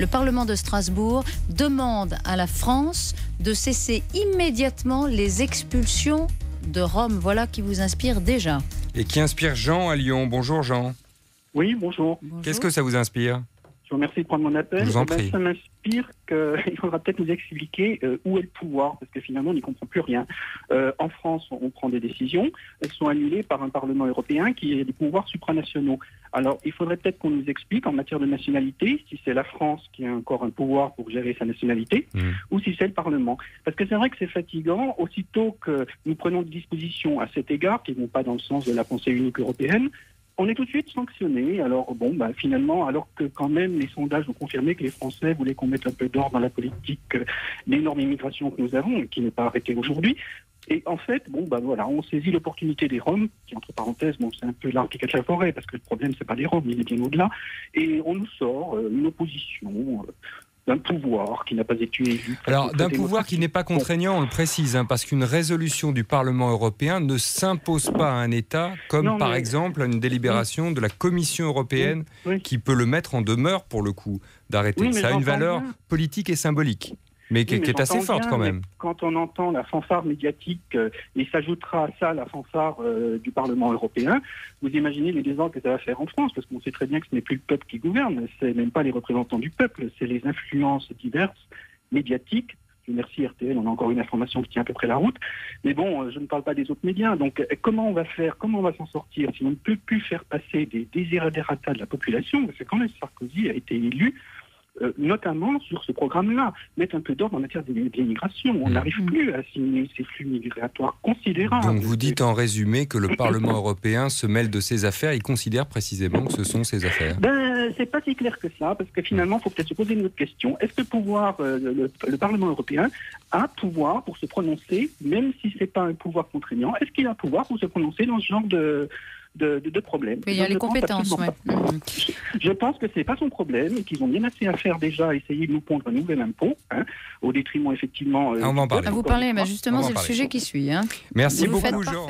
Le Parlement de Strasbourg demande à la France de cesser immédiatement les expulsions de Rome. Voilà qui vous inspire déjà. Et qui inspire Jean à Lyon. Bonjour Jean. Oui, bonjour. Qu'est-ce que ça vous inspire? Je vous remercie de prendre mon appel. Je vous en ben, prie. ça m'inspire qu'il faudra peut-être nous expliquer euh, où est le pouvoir, parce que finalement, on n'y comprend plus rien. Euh, en France, on prend des décisions, elles sont annulées par un Parlement européen qui a des pouvoirs supranationaux. Alors, il faudrait peut-être qu'on nous explique en matière de nationalité si c'est la France qui a encore un pouvoir pour gérer sa nationalité Mhm. ou si c'est le Parlement. Parce que c'est vrai que c'est fatigant, aussitôt que nous prenons des dispositions à cet égard, qui ne vont pas dans le sens de la pensée unique européenne, on est tout de suite sanctionné. Alors bon, bah, finalement, alors que quand même les sondages ont confirmé que les Français voulaient qu'on mette un peu d'ordre dans la politique euh, d'énorme immigration que nous avons et qui n'est pas arrêtée aujourd'hui. Et en fait, bon, bah voilà, on saisit l'opportunité des Roms, qui entre parenthèses, bon, c'est un peu l'arbre qui cache la forêt, parce que le problème, c'est pas les Roms, il est bien au-delà. Et on nous sort euh, une opposition euh, d'un pouvoir qui n'a pas été élu. Alors, d'un pouvoir qui n'est pas contraignant, on le précise, hein, parce qu'une résolution du Parlement européen ne s'impose pas à un État, comme Non, par mais- exemple une délibération de la Commission européenne Oui. qui peut le mettre en demeure pour le coup d'arrêter. Oui, Ça a une valeur bien. politique et symbolique, mais qui, Oui, est assez forte bien, quand même. Quand on entend la fanfare médiatique, euh, et s'ajoutera à ça la fanfare euh, du Parlement européen, vous imaginez les désordres que ça va faire en France, parce qu'on sait très bien que ce n'est plus le peuple qui gouverne, c'est même pas les représentants du peuple, c'est les influences diverses, médiatiques. Merci RTL, on a encore une information qui tient à peu près la route. Mais bon, euh, je ne parle pas des autres médias. Donc, comment on va faire Comment on va s'en sortir si on ne peut plus faire passer des desiderata de la population Parce que quand même Sarkozy a été élu, euh, notamment sur ce programme-là, mettre un peu d'ordre en matière d'im- d'immigration. On Mm. n'arrive plus à signer ces flux migratoires considérables. Donc vous dites en résumé que le Parlement européen se mêle de ses affaires, il considère précisément que ce sont ses affaires. Ben, c'est pas si clair que ça, parce que finalement, il faut peut-être se poser une autre question. Est-ce que le pouvoir, euh, le, le Parlement européen a pouvoir pour se prononcer, même si c'est pas un pouvoir contraignant, est-ce qu'il a pouvoir pour se prononcer dans ce genre de, de, de, de problème Il y a Je les compétences, ouais. pas. Mhm. Je pense que c'est pas son problème et qu'ils ont bien assez à faire déjà à essayer de nous pondre un nouvel impôt, hein, au détriment effectivement. euh, Ah, on va en parler. Ah, vous parlez, mais justement, c'est le parler. sujet qui suit. Hein. Merci Vous faites beaucoup, Jean.